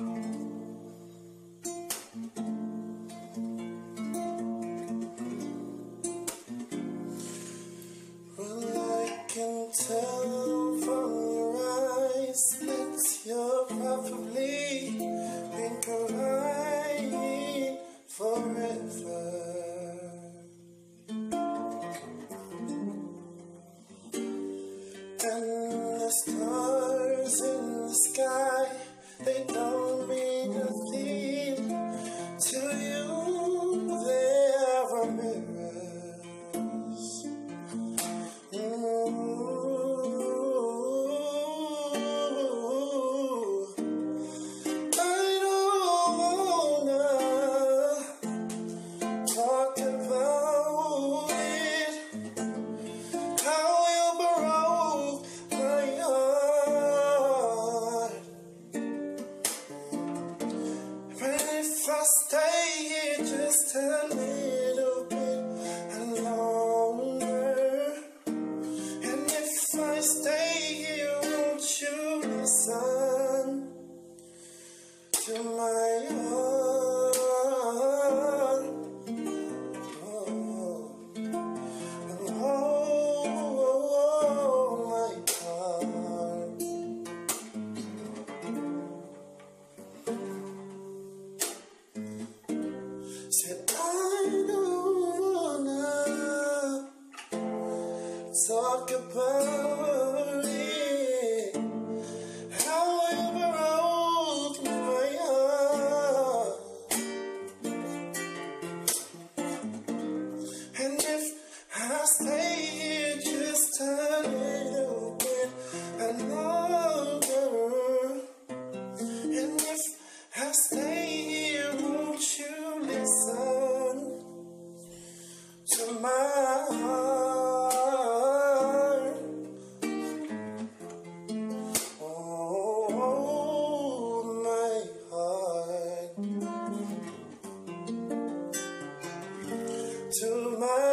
Well, I can tell from your eyes that you're probably been crying forever. And the stars in the sky, they don't mean to my heart? Oh oh, oh. oh, my God. Said I don't wanna talk about my